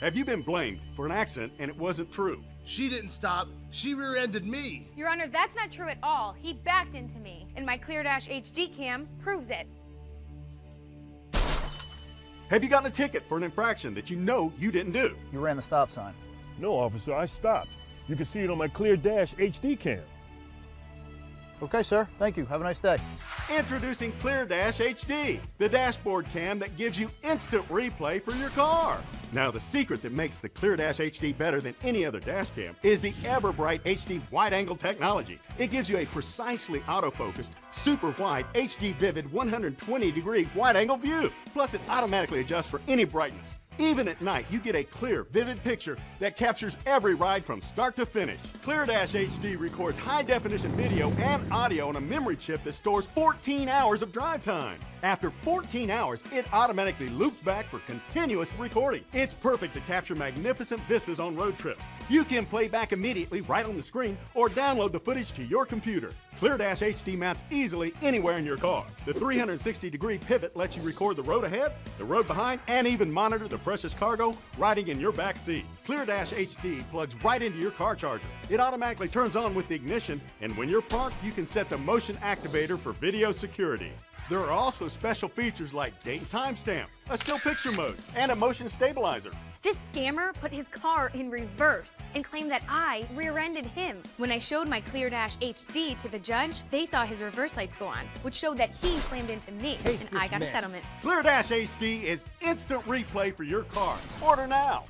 Have you been blamed for an accident and it wasn't true? She didn't stop. She rear-ended me. Your Honor, that's not true at all. He backed into me, and my Clear Dash HD cam proves it. Have you gotten a ticket for an infraction that you know you didn't do? You ran the stop sign. No, officer, I stopped. You can see it on my Clear Dash HD cam. Okay, sir. Thank you. Have a nice day. Introducing Clear Dash HD, the dashboard cam that gives you instant replay for your car. Now, the secret that makes the ClearDash HD better than any other dash cam is the Everbright HD wide angle technology. It gives you a precisely autofocused, super wide, HD vivid 120 degree wide angle view. Plus, it automatically adjusts for any brightness. Even at night, you get a clear, vivid picture that captures every ride from start to finish. ClearDash HD records high definition video and audio on a memory chip that stores 14 hours of drive time. After 14 hours, it automatically loops back for continuous recording. It's perfect to capture magnificent vistas on road trips. You can play back immediately right on the screen or download the footage to your computer. ClearDash HD mounts easily anywhere in your car. The 360 degree pivot lets you record the road ahead, the road behind, and even monitor the precious cargo riding in your back seat. ClearDash HD plugs right into your car charger. It automatically turns on with the ignition, and when you're parked, you can set the motion activator for video security. There are also special features like date and timestamp, a still picture mode, and a motion stabilizer. This scammer put his car in reverse and claimed that I rear-ended him. When I showed my ClearDash HD to the judge, they saw his reverse lights go on, which showed that he slammed into me, Case and I got a settlement. ClearDash HD is instant replay for your car. Order now.